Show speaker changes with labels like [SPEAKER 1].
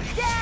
[SPEAKER 1] Yeah. down!